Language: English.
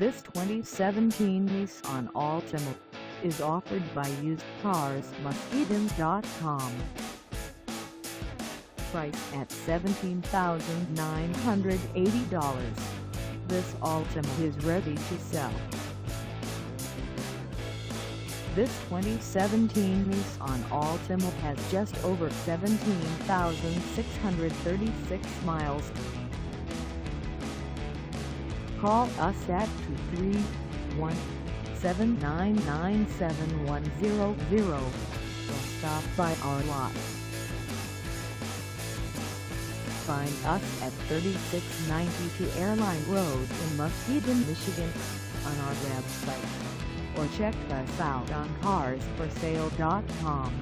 This 2017 Nissan Altima is offered by usedcarsmuskegon.com. Price at $17,980. This Altima is ready to sell. This 2017 Nissan Altima has just over 17,636 miles. Call us at 231-799-7100 or stop by our lot. Find us at 3692 Airline Road in Muskegon, Michigan on our website or check us out on carsforsale.com.